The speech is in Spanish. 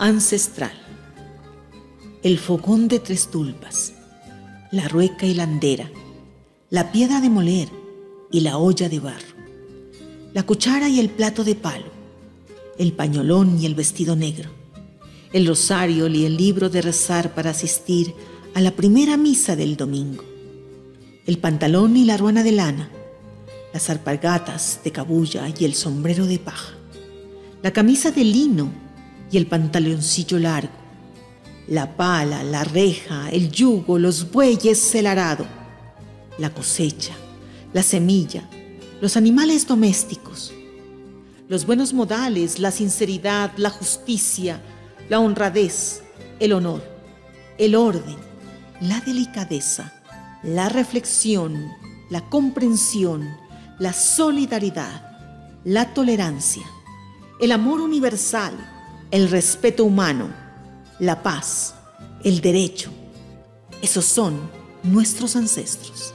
ancestral. El fogón de tres tulpas, la rueca y la andera, la piedra de moler y la olla de barro, la cuchara y el plato de palo, el pañolón y el vestido negro, el rosario y el libro de rezar para asistir a la primera misa del domingo, el pantalón y la ruana de lana, las alpargatas de cabulla y el sombrero de paja, la camisa de lino y el pantaloncillo largo, la pala, la reja, el yugo, los bueyes, el arado, la cosecha, la semilla, los animales domésticos, los buenos modales, la sinceridad, la justicia, la honradez, el honor, el orden, la delicadeza, la reflexión, la comprensión, la solidaridad, la tolerancia, el amor universal, el respeto humano, la paz, el derecho. Esos son nuestros ancestros.